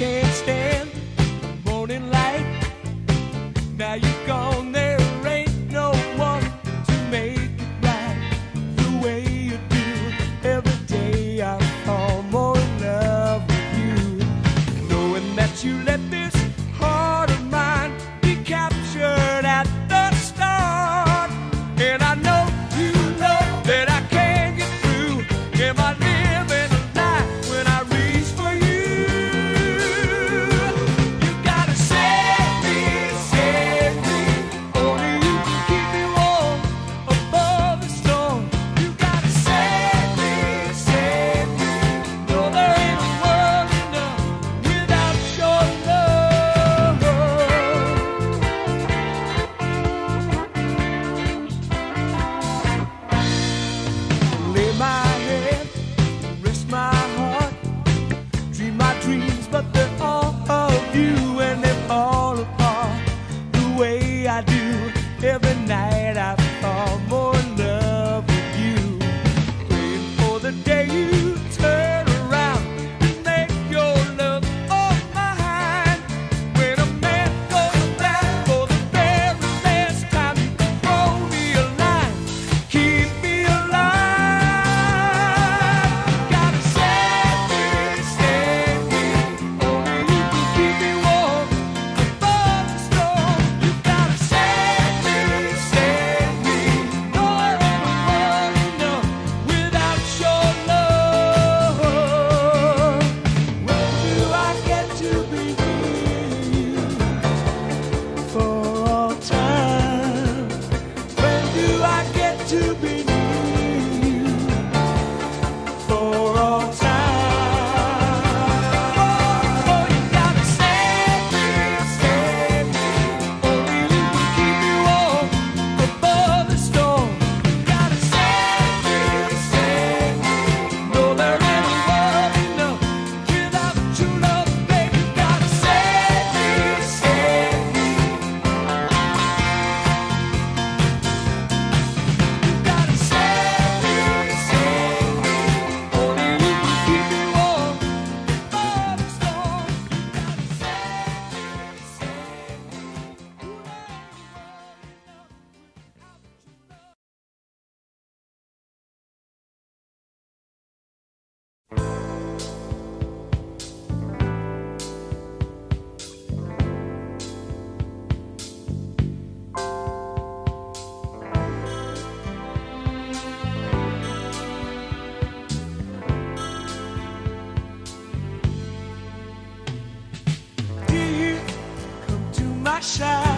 can't stand my side,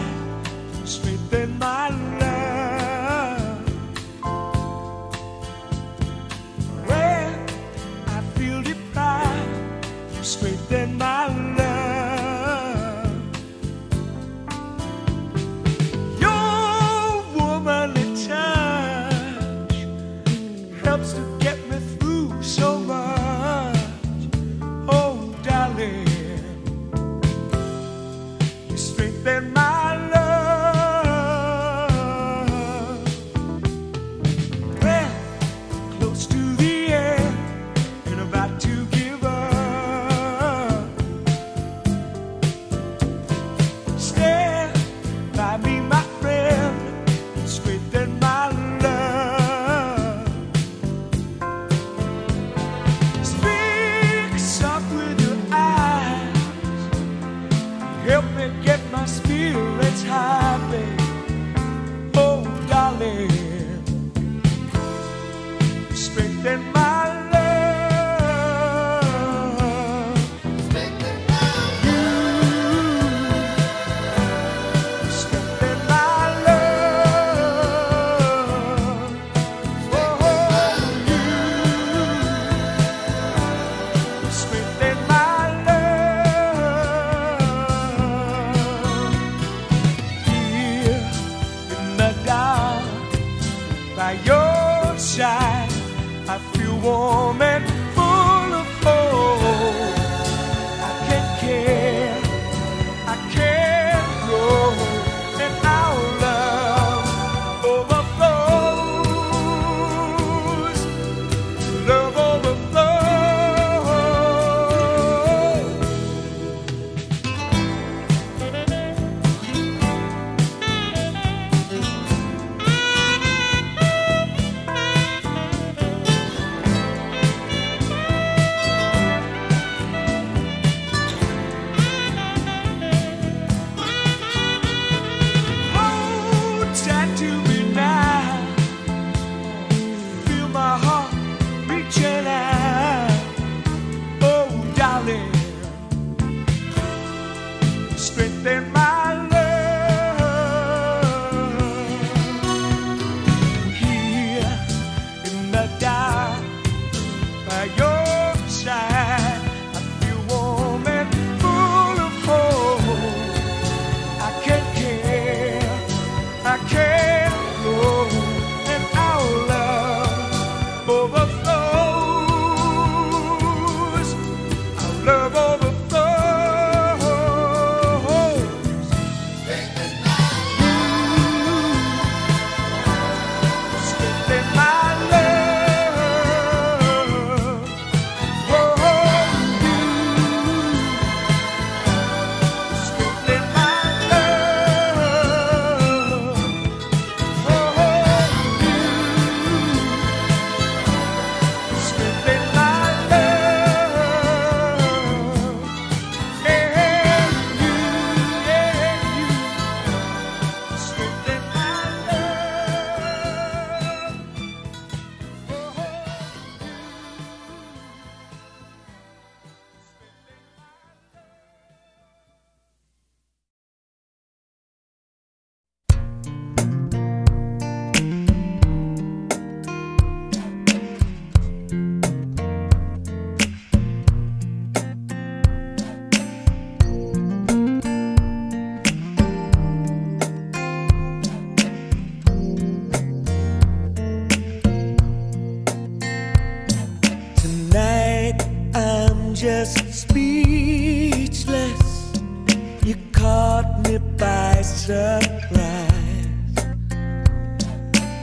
surprise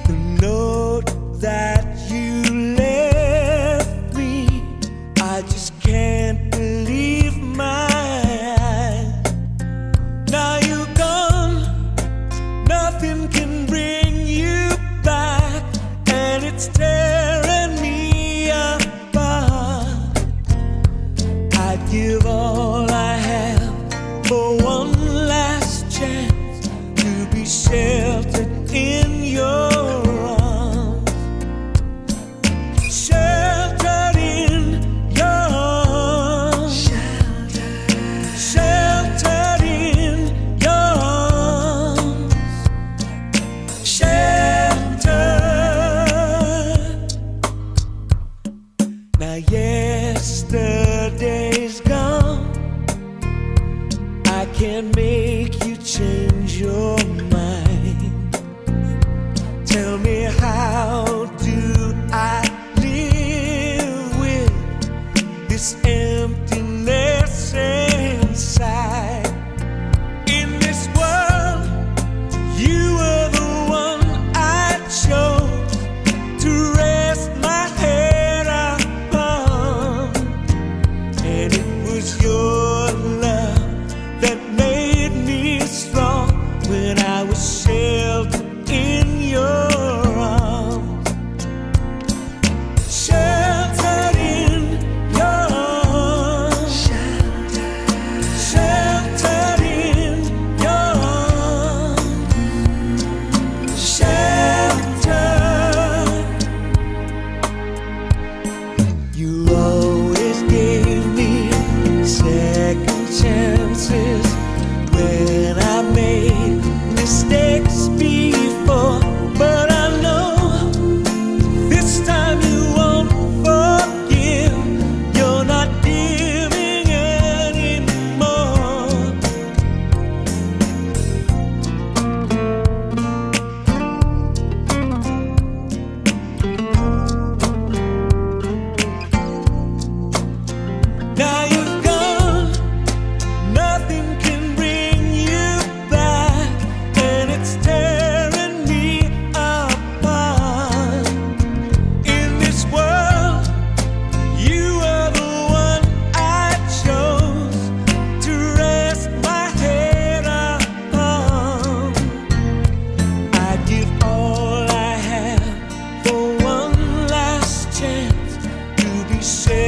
the note that you left me. I just can't believe my eyes. Now you're gone, nothing can bring you back, and it's tearing me apart. I'd give all. me. say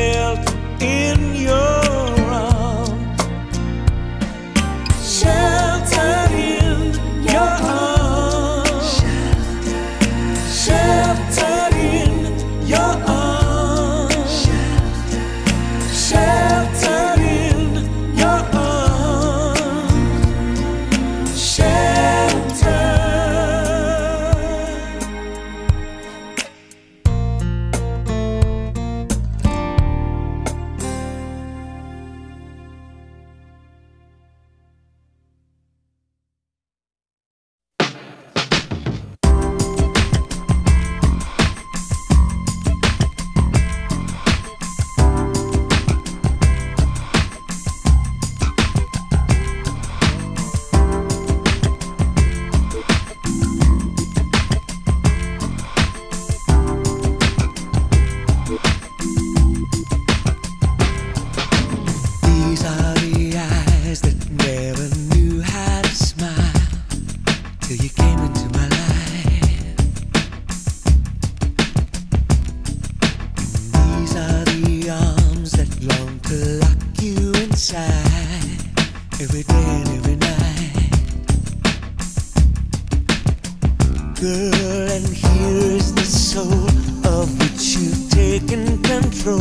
and here's the soul of which you've taken control.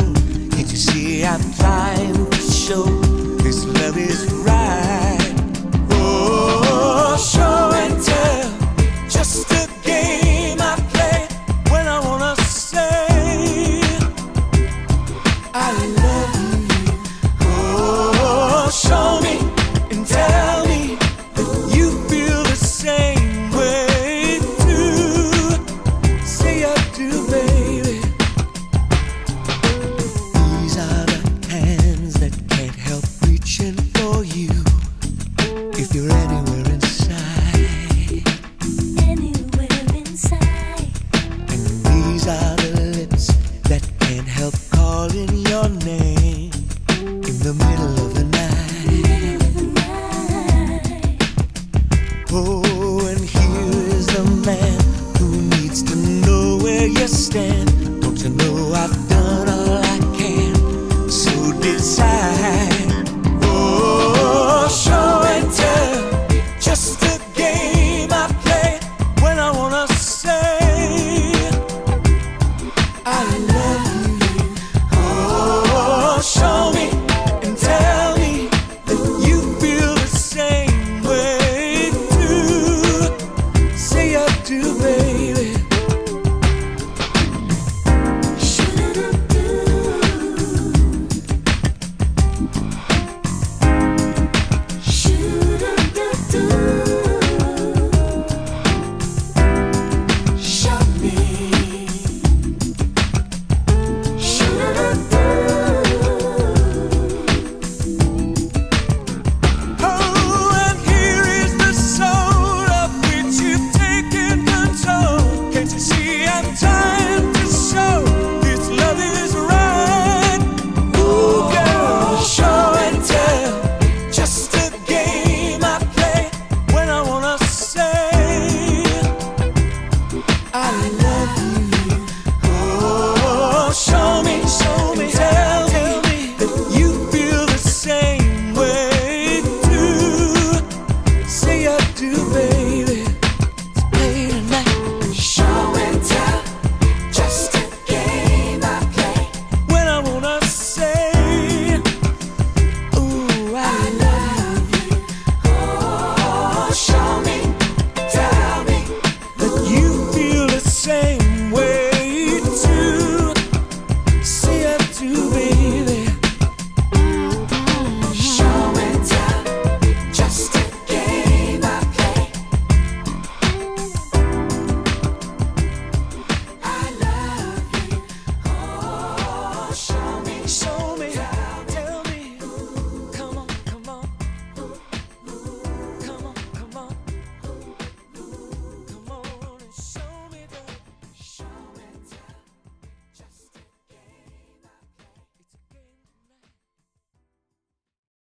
Can't you see I'm trying to show this love is right? Oh, show.